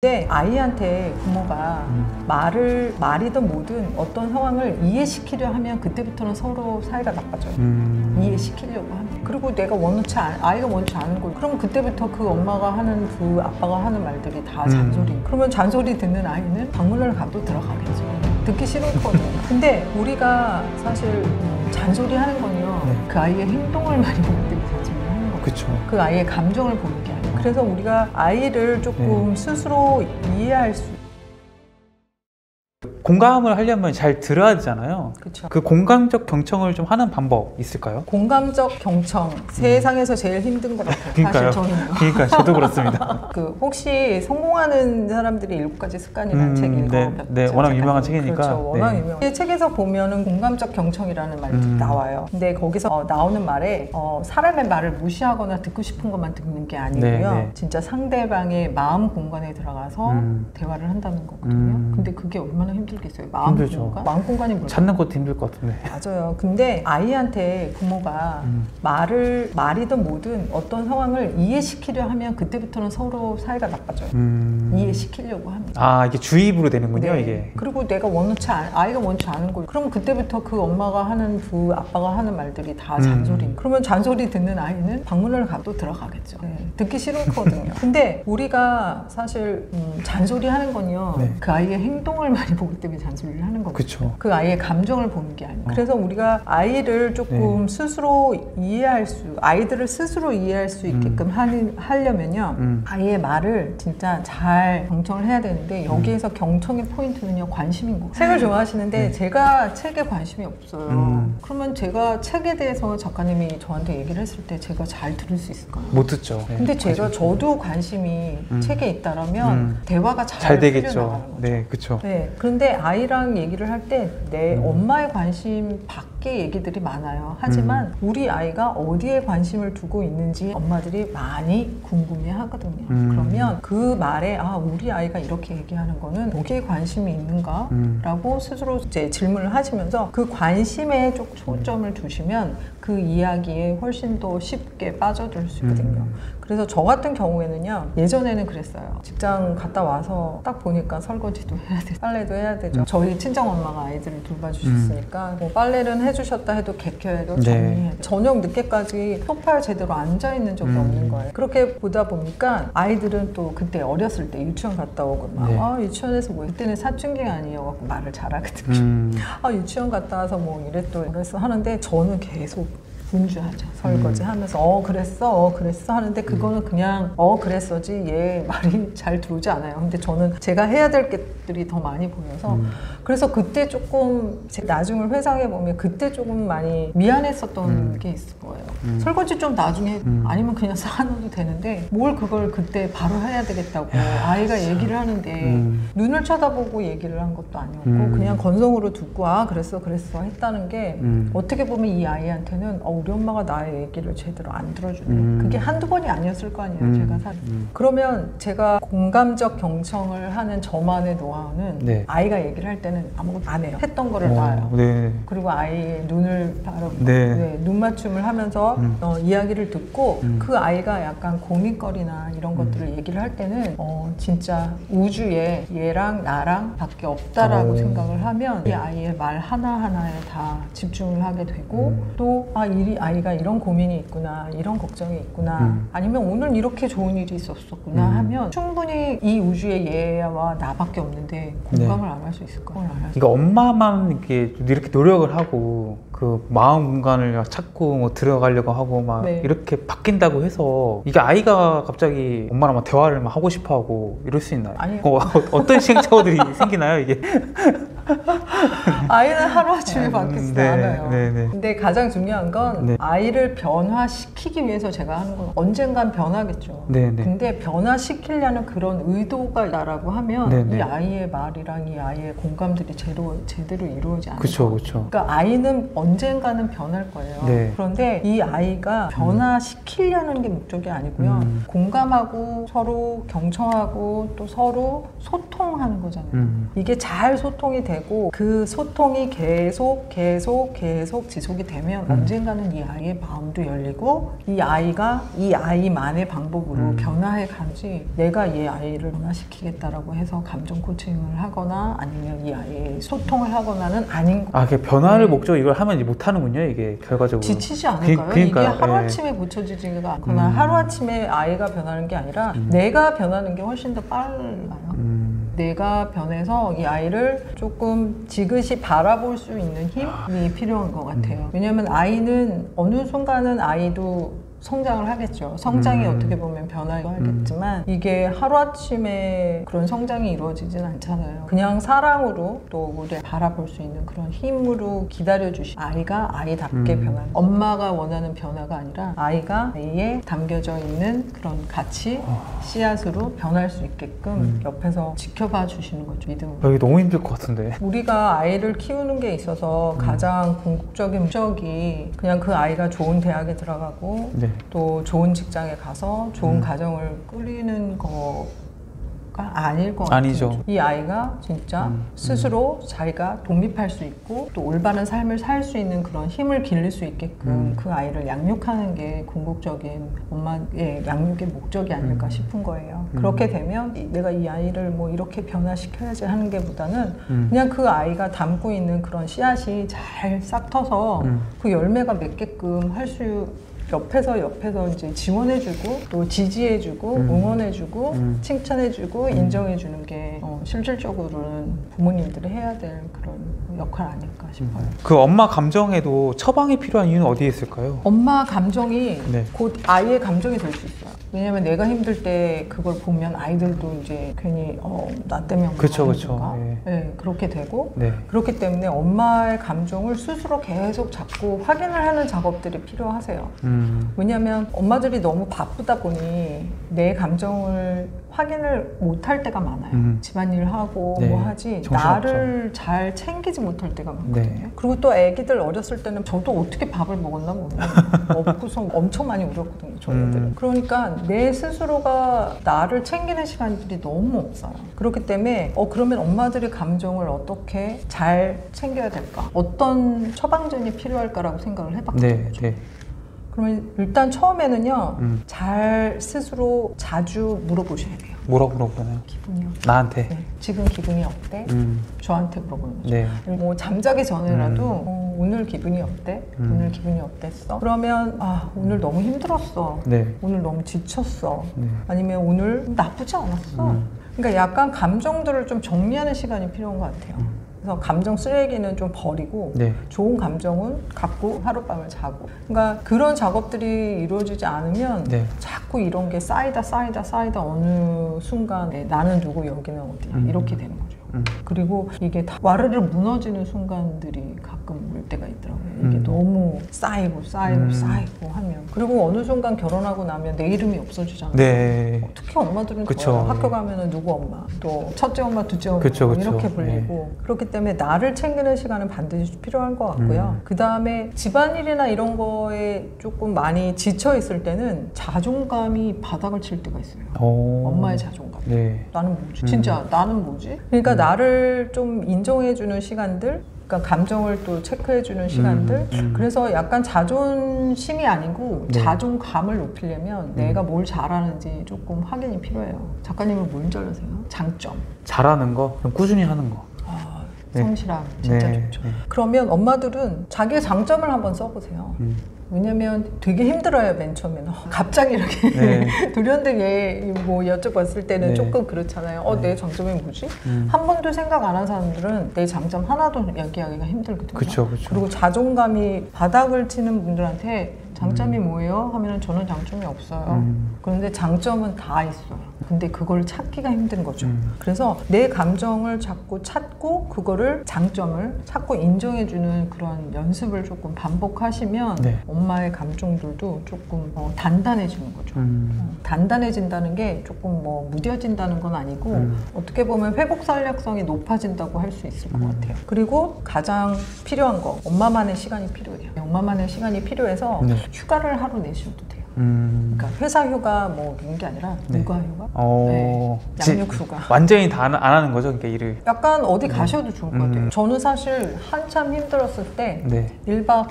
근데 아이한테 부모가 음. 말을 말이든 뭐든 어떤 상황을 이해시키려 하면 그때부터는 서로 사이가 나빠져요. 음. 이해시키려고 하면 그리고 내가 원치 않, 아이가 원치 않은 걸 그러면 그때부터 그 엄마가 하는 그 아빠가 하는 말들이 다 음. 잔소리 그러면 잔소리 듣는 아이는 방문을 가도 들어가겠죠 듣기 싫거든요 근데 우리가 사실 음, 잔소리 하는 건요 네. 그 아이의 행동을 많이 보기 때문에 잔소리 하는 그쵸. 그 아이의 감정을 보는 게 그래서 우리가 아이를 네. 조금 스스로 이해할 수 공감을 하려면 잘 들어야 되잖아요. 그렇죠 그 공감적 경청을 좀 하는 방법 있을까요? 공감적 경청 세상에서 제일 힘든 것 같아요 음. 그러니까요. 사실 저희는 그러니까 저도 그렇습니다. 그 혹시 성공하는 사람들이 일곱 가지 습관이라는 음, 책 읽어 네, 네, 워낙 유명한 책이니까. 그렇죠, 워낙 네. 유명. 이 책에서 보면은 공감적 경청이라는 말이 음. 나와요. 근데 거기서 어, 나오는 말에 어, 사람의 말을 무시하거나 듣고 싶은 것만 듣는 게 아니고요. 네, 네. 진짜 상대방의 마음 공간에 들어가서 음. 대화를 한다는 거거든요. 음. 근데 그게 얼마나 힘들 겠어요. 마음 힘들죠. 공간, 마음 공간이 뭘까요? 찾는 것도 힘들 것 같은데. 맞아요. 근데 아이한테 부모가 음. 말을 말이든 뭐든 어떤 상황을 이해시키려 하면 그때부터는 서로 사이가 나빠져요. 음. 이해시키려고 합니다. 아 이게 주입으로 되는군요 네. 이게. 그리고 내가 원치 않, 아이가 원치 않은 걸 그러면 그때부터 그 엄마가 하는 그 아빠가 하는 말들이 다 음. 잔소리. 그러면 잔소리 듣는 아이는 방문을 가도 들어가겠죠. 네. 듣기 싫거든요. 근데 우리가 사실 음, 잔소리 하는 건요. 네. 그 아이의 행동을 많이 보기 때문에 잔소리를 하는 거거든요. 그쵸. 그 아이의 감정을 보는 게 아니에요. 어. 그래서 우리가 아이를 조금 스스로 이해할 수, 아이들을 스스로 이해할 수 있게끔 하는, 하려면요. 음. 아이의 말을 진짜 잘 경청을 해야 되는데 여기에서 경청의 포인트는요 관심인 거예요. 책을 좋아하시는데 네. 제가 책에 관심이 없어요. 음. 그러면 제가 책에 대해서 작가님이 저한테 얘기를 했을 때 제가 잘 들을 수 있을까요? 못 듣죠. 네, 근데 제가 저도 관심이 음. 책에 있다라면 음. 대화가 잘, 잘 되겠죠. 거죠. 네, 그쵸. 네, 그런데 아이랑 얘기를 할 때내 음. 엄마의 관심 밖의 얘기들이 많아요. 하지만 음. 우리 아이가 어디에 관심을 두고 있는지 엄마들이 많이 궁금해 하거든요. 음. 그러면 그 말에 아, 우리 아이가 이렇게 얘기하는 거는 어디에 관심이 있는가? 음. 라고 스스로 이제 질문을 하시면서 그 관심에 좀 초점을 두시면 그 이야기에 훨씬 더 쉽게 빠져들 수 있거든요. 음. 그래서 저 같은 경우에는요 예전에는 그랬어요 직장 갔다 와서 딱 보니까 설거지도 해야 돼 빨래도 해야 되죠 음. 저희 친정 엄마가 아이들을 돌봐주셨으니까 뭐 빨래는 해주셨다 해도 개켜야 해도 네. 저녁 늦게까지 소파에 제대로 앉아 있는 적이 음. 없는 거예요 그렇게 보다 보니까 아이들은 또 그때 어렸을 때 유치원 갔다 오고 막 네. 아, 유치원에서 뭐 그때는 사춘기 아니어갖고 말을 잘하거든요 음. 아 유치원 갔다 와서 뭐 이랬또 이랬어 하는데 저는 계속 분주하죠 설거지 음. 하면서 어 그랬어 어 그랬어 하는데 그거는 그냥 어 그랬어지 얘 말이 잘 들어오지 않아요 근데 저는 제가 해야 될 것들이 더 많이 보여서 음. 그래서 그때 조금 제 나중을 회상해 보면 그때 조금 많이 미안했었던 음. 게 있을 거예요 음. 설거지 좀 나중에 음. 아니면 그냥 쌓아놔도 되는데 뭘 그걸 그때 바로 해야 되겠다고 아이가 얘기를 하는데 음. 눈을 쳐다보고 얘기를 한 것도 아니었고 음. 그냥 건성으로 듣고 아 그랬어 그랬어 했다는 게 음. 어떻게 보면 이 아이한테는 어, 우리 엄마가 나의 얘기를 제대로 안 들어주네 음. 그게 한두 번이 아니었을 거 아니에요 음. 제가 사실 음. 그러면 제가 공감적 경청을 하는 저만의 노하우는 네. 아이가 얘기를 할 때는 아무것도 안 해요 했던 거를 어, 봐요 네. 그리고 아이의 눈을 바로 네. 네, 눈 맞춤을 하면서 음. 어, 이야기를 듣고 음. 그 아이가 약간 고민거리나 이런 것들을 얘기를 할 때는 어, 진짜 우주에 얘랑 나랑 밖에 없다라고 오. 생각을 하면 이 네. 아이의 말 하나하나에 다 집중을 하게 되고 음. 또 아, 이 아이가 이런 고민이 있구나 이런 걱정이 있구나 음. 아니면 오늘 이렇게 좋은 일이 있었었구나 음. 하면 충분히 이 우주에 얘와 나밖에 없는데 공감을 안할 수 있을 거예요. 안할 수 이거 엄마만 이렇게 이렇게 노력을 하고 그 마음 공간을 찾고 뭐 들어가려고 하고 막 네. 이렇게 바뀐다고 해서 이게 아이가 갑자기 엄마랑 막 대화를 막 하고 싶어 하고 이럴 수 있나요? 아니요. 어, 어떤 시행착오들이 생기나요 이게? 아이는 하루아침에 음, 바뀌지 네, 않아요. 네, 네. 근데 가장 중요한 건 네. 아이를 변화시키기 위해서 제가 하는 건 언젠간 변하겠죠. 네, 네. 근데 변화시키려는 그런 의도가 있다라고 하면 네, 네. 이 아이의 말이랑 이 아이의 공감들이 제대로, 제대로 이루어지지 않아요. 그쵸 그쵸. 그러니까 아이는 언젠가는 변할 거예요. 네. 그런데 이 아이가 변화시키려는 게 목적이 아니고요. 음. 공감하고 서로 경청하고 또 서로 소통하는 거잖아요. 음. 이게 잘 소통이 되고 그 소통이 계속 계속 계속 지속이 되면 음. 언젠가는 이 아이의 마음도 열리고 이 아이가 이 아이만의 방법으로 음. 변화해 가지 내가 이 아이를 변화시키겠다라고 해서 감정 코칭을 하거나 아니면 이 아이의 소통을 하거나는 아닌 거 아, 그 변화를 네. 목적으로 이걸 하면 이제 못하는군요, 이게 결과적으로. 지치지 않을까요? 그-. 이게 하루아침에 예. 고쳐지지가 않거나 음. 하루아침에 아이가 변하는 게 아니라 음. 내가 변하는 게 훨씬 더 빨라요. 음. 내가 변해서 이 아이를 조금 지그시 바라볼 수 있는 힘이 필요한 것 같아요. 왜냐하면 아이는 어느 순간은 아이도 성장을 하겠죠. 성장이 음. 어떻게 보면 변화도 하겠지만 이게 하루아침에 그런 성장이 이루어지진 않잖아요. 그냥 사랑으로 또 우리 바라볼 수 있는 그런 힘으로 기다려주시 아이가 아이답게 음. 변하는 엄마가 원하는 변화가 아니라 아이가 아이에 담겨져 있는 그런 가치 씨앗으로 변할 수 있게끔 음. 옆에서 지켜봐 주시는 거죠 믿음. 여기 너무 힘들 것 같은데. 우리가 아이를 키우는 게 있어서 가장 궁극적인 목적이 그냥 그 아이가 좋은 대학에 들어가고 네. 또 좋은 직장에 가서 좋은 음. 가정을 꾸리는 거가 아닐 것 같아요. 아니죠. 이 아이가 진짜 음, 스스로 자기가 독립할 수 있고 또 올바른 삶을 살 수 있는 그런 힘을 기를 수 있게끔 음. 그 아이를 양육하는 게 궁극적인 엄마의 양육의 목적이 아닐까 음. 싶은 거예요. 음. 그렇게 되면 이- 내가 이 아이를 뭐 이렇게 변화시켜야지 하는 게 보다는 음. 그냥 그 아이가 담고 있는 그런 씨앗이 잘 싹 터서 음. 그 열매가 맺게끔 할수 옆에서 옆에서 이제 지원해주고 또 지지해주고 음. 응원해주고 음. 칭찬해주고 인정해주는 게 어, 실질적으로는 부모님들이 해야 될 그런 역할 아닐까 싶어요. 그 엄마 감정에도 처방이 필요한 이유는 어디에 있을까요? 엄마 감정이 네. 곧 아이의 감정이 될 수 있어요. 왜냐면 내가 힘들 때 그걸 보면 아이들도 이제 괜히 어, 나 때문에. 힘든가? 예. 네, 그렇게 되고 네. 그렇기 때문에 엄마의 감정을 스스로 계속 자꾸 확인을 하는 작업들이 필요하세요. 음. 왜냐하면 엄마들이 너무 바쁘다 보니 내 감정을 확인을 못할 때가 많아요. 음. 집안일 하고 네, 뭐 하지. 나를 잘 챙기지 못할 때가 많거든요. 네. 그리고 또 애기들 어렸을 때는 저도 어떻게 밥을 먹었나 모르요 먹고서 엄청 많이 울었거든요. 저희 음. 그러니까 내 스스로가 나를 챙기는 시간들이 너무 없어요. 그렇기 때문에 어 그러면 엄마들의 감정을 어떻게 잘 챙겨야 될까? 어떤 처방전이 필요할까라고 생각을 해봤거든요. 네. 네. 그러면 일단 처음에는요 음. 잘 스스로 자주 물어보셔야 돼요 뭐라고 물어보나요? 기분이 어때? 나한테. 네. 지금 기분이 어때? 음. 저한테 물어보는 거죠 네. 뭐 잠자기 전에라도 음. 어, 오늘 기분이 어때? 음. 오늘 기분이 어땠어? 그러면 아 오늘 너무 힘들었어 네. 오늘 너무 지쳤어 네. 아니면 오늘 나쁘지 않았어 음. 그러니까 약간 감정들을 좀 정리하는 시간이 필요한 것 같아요 그래서 감정 쓰레기는 좀 버리고 네. 좋은 감정은 갖고 하룻밤을 자고 그러니까 그런 작업들이 이루어지지 않으면 네. 자꾸 이런 게 쌓이다 쌓이다 쌓이다 어느 순간에 나는 누구 여기는 어디야 음. 이렇게 되는 거죠 음. 그리고 이게 다 와르르 무너지는 순간들이 가끔 올 때가 있더라고요. 이게 음. 너무 쌓이고 쌓이고 음. 쌓이고 하면 그리고 어느 순간 결혼하고 나면 내 이름이 없어지잖아요. 네. 특히 엄마들은 그쵸. 그래요. 학교 가면은 누구 엄마, 또 첫째 엄마, 둘째 엄마 그쵸, 뭐 그쵸. 이렇게 불리고 그렇기 때문에 나를 챙기는 시간은 반드시 필요한 것 같고요. 음. 그 다음에 집안일이나 이런 거에 조금 많이 지쳐 있을 때는 자존감이 바닥을 칠 때가 있어요. 오. 엄마의 자존감. 네. 나는 뭐지? 음. 진짜 나는 뭐지? 그러니까 나를 좀 인정해주는 시간들, 그러니까 감정을 또 체크해주는 시간들. 음. 그래서 약간 자존심이 아니고 네. 음. 자존감을 높이려면 내가 뭘 잘하는지 조금 확인이 필요해요. 작가님은 뭘 잘하세요? 장점. 잘하는 거, 그럼 꾸준히 하는 거. 아, 네. 성실함 진짜 네. 좋죠. 네. 그러면 엄마들은 자기의 장점을 한번 써보세요. 음. 왜냐면 되게 힘들어요 맨 처음에는 어, 갑자기 이렇게 네. 돌연들 얘뭐 여쭤봤을 때는 네. 조금 그렇잖아요 어 네. 내 장점이 뭐지 음. 한 번도 생각 안 한 사람들은 내 장점 하나도 얘기하기가 힘들거든요 그쵸, 그쵸. 리고 자존감이 바닥을 치는 분들한테 장점이 뭐예요 하면은 저는 장점이 없어요 음. 그런데 장점은 다 있어요 근데 그걸 찾기가 힘든 거죠 음. 그래서 내 감정을 자꾸 찾고 그거를 장점을 자꾸 인정해주는 그런 연습을 조금 반복하시면 네. 엄마의 감정들도 조금 어, 단단해지는 거죠. 음. 어, 단단해진다는 게 조금 뭐 무뎌진다는 건 아니고 음. 어떻게 보면 회복 살력성이 높아진다고 할 수 있을 것 음. 같아요. 그리고 가장 필요한 거 엄마만의 시간이 필요해요. 엄마만의 시간이 필요해서 네. 휴가를 하루 내셔도 돼요. 음. 그러니까 회사 휴가 뭐 이런 게 아니라 네. 육아 휴가, 어. 네, 지- 양육 휴가. 완전히 다 안 하는 거죠, 그러니까 일을. 약간 어디 가셔도 좋을 것 같아요. 음. 저는 사실 한참 힘들었을 때 네. 1박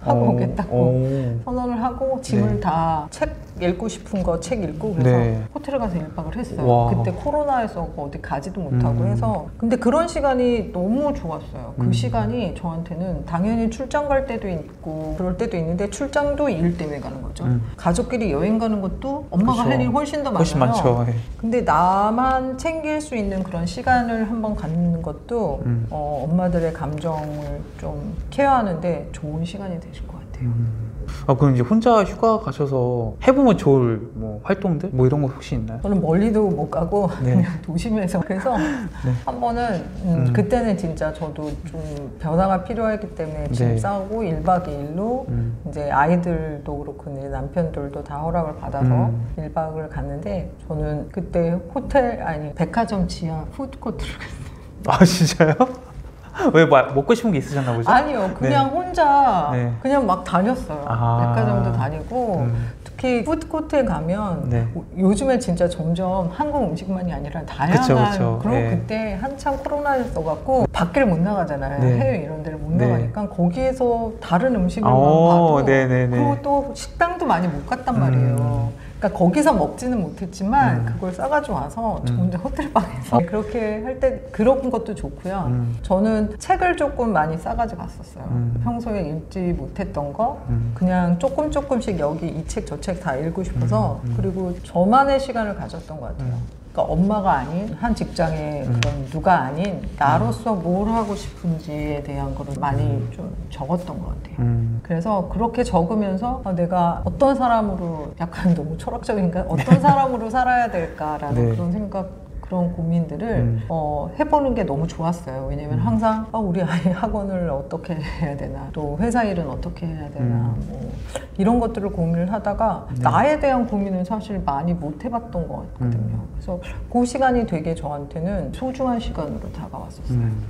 하고 어, 오겠다고 어. 선언을 하고 짐을 네. 다책 읽고 싶은 거 책 읽고 그래서 네. 호텔에 가서 1박을 했어요. 와. 그때 코로나에서 어디 가지도 못하고 음. 해서 근데 그런 시간이 너무 좋았어요. 그 음. 시간이 저한테는 당연히 출장 갈 때도 있고 그럴 때도 있는데 출장도 일 때문에 가는 거죠. 음. 가족끼리 여행 가는 것도 엄마가. 할 일이 훨씬 더 많아요. 훨씬 많죠. 예. 근데 나만 챙길 수 있는 그런 시간을 한번 갖는 것도 음. 어, 엄마들의 감정을 좀 케어하는데 좋은 시간이 되실 것 같아요. 아, 그럼 이제 혼자 휴가 가셔서 해보면 좋을 뭐 활동들? 뭐 이런 거 혹시 있나요? 저는 멀리도 못 가고 네. 그냥 도심에서 그래서 한 번은 음, 음. 그때는 진짜 저도 좀 변화가 필요했기 때문에 짐 네. 싸고 1박 2일로 음. 이제 아이들도 그렇고 내 남편들도 다 허락을 받아서 음. 1박을 갔는데 저는 그때 호텔 아니 백화점 지하 푸드코트를 아, 진짜요? 왜 뭐, 먹고 싶은 게 있으셨나 보죠? 아니요, 그냥 혼자 네. 그냥 막 다녔어요. 아. 백화점도 다니고 음. 특히 푸드코트에 가면 네. 요즘에 진짜 점점 한국 음식만이 아니라 다양한 그쵸, 그쵸. 리고 네. 그때 한참 코로나였어갖고 밖을 못 나가잖아요. 네. 해외 이런 데를 못 네. 나가니까 거기에서 다른 음식을 막 오, 봐도 네네네. 그리고 또 식당도 많이 못 갔단 음. 말이에요. 그러니까 거기서 먹지는 못했지만 음. 그걸 싸가지고 와서 저 음. 혼자 호텔방에서 그렇게 할 때 그런 것도 좋고요. 음. 저는 책을 조금 많이 싸가지고 갔었어요. 음. 평소에 읽지 못했던 거 음. 그냥 조금 조금씩 여기 이 책 저 책 다 읽고 싶어서 음, 음. 그리고 저만의 시간을 가졌던 것 같아요. 음. 그러니까 엄마가 아닌 한 직장의 음. 그런 누가 아닌 나로서 뭘 하고 싶은지에 대한 거를 많이 좀 적었던 것 같아요. 음. 그래서 그렇게 적으면서 아, 내가 어떤 사람으로 약간 너무 철학적인가 어떤 사람으로 살아야 될까라는 네. 그런 생각 그런 고민들을 음. 어, 해보는 게 너무 좋았어요. 왜냐면 항상 아, 우리 아이 학원을 어떻게 해야 되나 또 회사 일은 어떻게 해야 되나 음. 뭐 이런 것들을 고민을 하다가 네. 나에 대한 고민은 사실 많이 못 해봤던 것 같거든요. 음. 그래서 그 시간이 되게 저한테는 소중한 시간으로 다가왔었어요. 음.